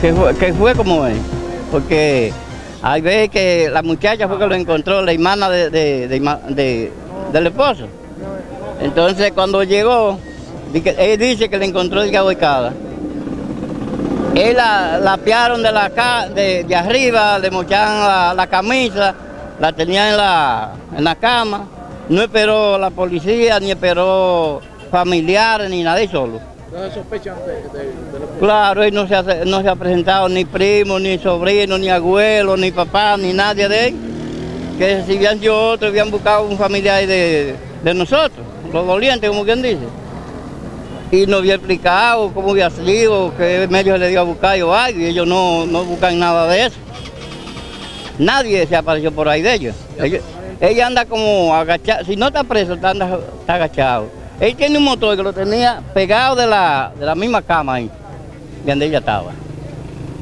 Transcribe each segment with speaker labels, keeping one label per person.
Speaker 1: que fue, como es. Porque hay veces que la muchacha fue que lo encontró, la hermana de, de- de- de- del esposo. Entonces cuando llegó, él dice que le encontró de ahorcada. Él la, la apiaron de, la, de, de arriba, le mocharon la, camisa, la tenía en la, en la cama. No esperó la policía, ni esperó familiares, ni nadie solo.
Speaker 2: No se sospechan de, de, de lo que-
Speaker 1: Claro, él no se, ha, no se ha presentado ni primo, ni sobrino, ni abuelo, ni papá, ni nadie de él. Que si habían sido otros, habían buscado un familiar de, de nosotros, los dolientes, como quien dice. Y nos había explicado cómo había sido, qué medio le dio a buscar o algo, y ellos no, no buscan nada de eso. Nadie se apareció por ahí de ellos. Ellos- ella anda como agachada, si no está preso, está, anda- está agachado. Él tiene un motor que lo tenía pegado de la, de la misma cama ahí, de donde ella estaba.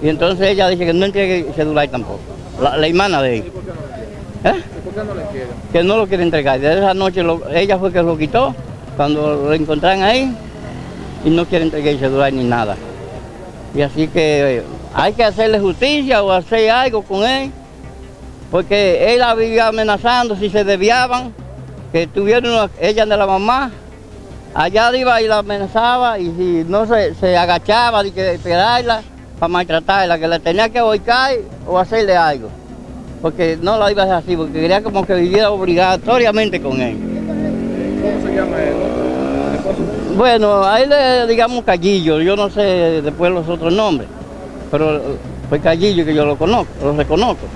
Speaker 1: Y entonces ella dice que no entregue el celular tampoco, la, hermana de él. ¿Eh?
Speaker 2: ¿Y por qué no le
Speaker 1: que no lo quiere entregar. Desde esa noche ella fue que lo quitó, cuando lo encontraron ahí, y no quiere entregar el celular ni nada. Y así que eh, hay que hacerle justicia o hacer algo con él, porque él vivía amenazando si se desviaban, que tuvieron ella de la mamá, allá iba y la amenazaba, y si no se, se agachaba, de que esperarla para maltratarla, que le tenía que ahorcar o hacerle algo porque no la iba a hacer así, porque quería como que viviera obligatoriamente con él.
Speaker 2: ¿Cómo se llama él?
Speaker 1: Bueno, a él le digamos Callillo, yo no sé después los otros nombres, pero fue Callillo que yo lo conozco, lo reconozco.